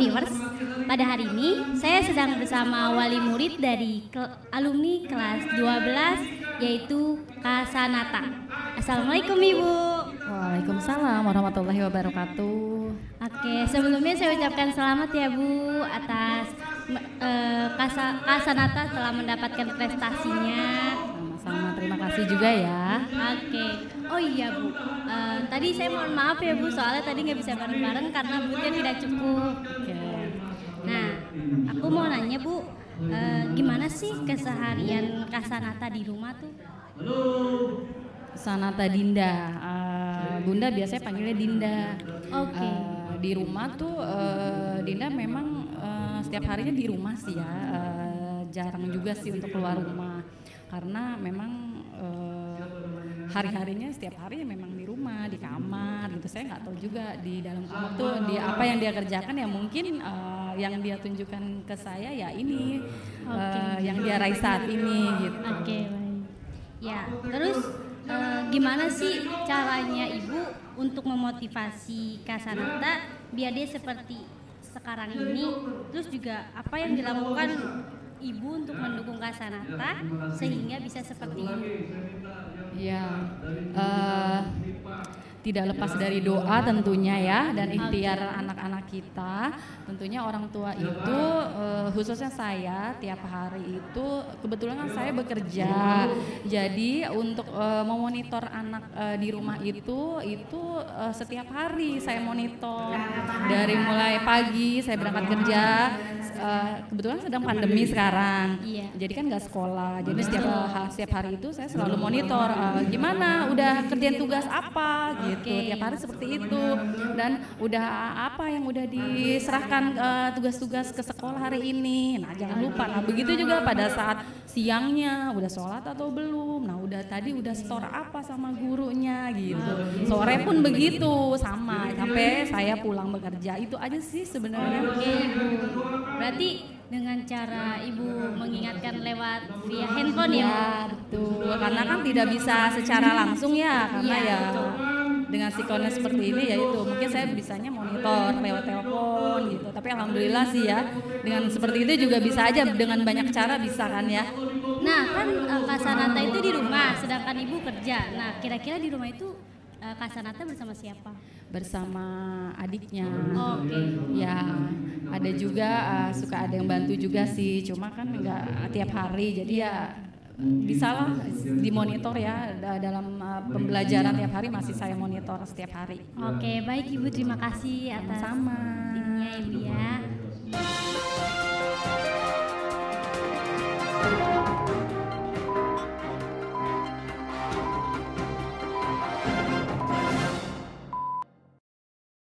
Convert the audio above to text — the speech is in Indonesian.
viewers, pada hari ini saya sedang bersama wali murid dari kel- alumni kelas 12 yaitu Kasanata. Assalamualaikum Ibu. Waalaikumsalam warahmatullahi wabarakatuh. Oke, sebelumnya saya ucapkan selamat ya Bu atas m- eh, Kasa- Kasanata telah mendapatkan prestasinya. Sama-sama terima kasih juga ya. Oke, oh iya Bu, Eh, tadi saya mohon maaf ya Bu soalnya tadi nggak bisa bareng-bareng karena boothnya tidak cukup. Oke. Nah, aku mau nanya Bu, eh, gimana sih keseharian Kasanata di rumah tuh? Sanata Dinda, Eh, Bunda biasanya panggilnya Dinda. Oke. Eh, di rumah tuh eh, Dinda memang eh, setiap harinya di rumah sih ya. Eh, jarang juga sih untuk keluar rumah karena memang eh, hari-harinya setiap hari ya memang di rumah di kamar gitu saya nggak tahu juga di dalam kamar tuh di apa yang dia kerjakan ya mungkin eh, yang dia tunjukkan ke saya ya ini eh, yang dia raih saat ini gitu Oke, baik. Ya, terus eh, gimana sih caranya Ibu untuk memotivasi Kasanata biar dia seperti sekarang ini? Terus juga apa yang dilakukan Ibu untuk mendukung Kasanata sehingga bisa seperti ini? Ya, eh, tidak lepas dari doa tentunya ya dan ikhtiar anak-anak kita. Tentunya orang tua itu eh, khususnya saya tiap hari itu kebetulan kan saya bekerja. Jadi untuk eh, memonitor anak di rumah itu itu setiap hari saya monitor dari mulai pagi saya berangkat kerja. Eh, kebetulan sedang pandemi sekarang. Iya. Jadi kan nggak sekolah. Jadi setiap ha- setiap hari itu saya selalu monitor eh, gimana udah kerjaan tugas apa gitu. Tiap hari seperti itu dan udah apa yang udah diserahkan eh, tugas-tugas ke sekolah hari ini. Nah, jangan lupa. Nah, begitu juga pada saat siangnya udah sholat atau belum. Nah, udah tadi udah store apa sama gurunya gitu. Sore pun begitu sama sampai saya pulang bekerja. Itu aja sih sebenarnya. Bu. Berarti dengan cara Ibu mengingatkan lewat via handphone ya? Ya betul, karena kan tidak bisa secara langsung ya, karena Iya, ya dengan sikonnya seperti ini ya itu mungkin saya bisanya monitor lewat telepon gitu. Tapi alhamdulillah sih ya dengan seperti itu juga bisa aja dengan banyak cara bisa kan ya. Nah, kan eh, Kasanata itu di rumah, sedangkan Ibu kerja. Nah, kira-kira di rumah itu eh, Kasanata bersama siapa? Bersama adiknya. Oke. Ya ada juga eh, suka ada yang bantu juga sih, cuma kan nggak tiap hari jadi ya bisa lah dimonitor ya da- dalam eh, pembelajaran tiap hari masih saya monitor setiap hari. Oke, baik Ibu terima kasih atas Sama-sama. ininya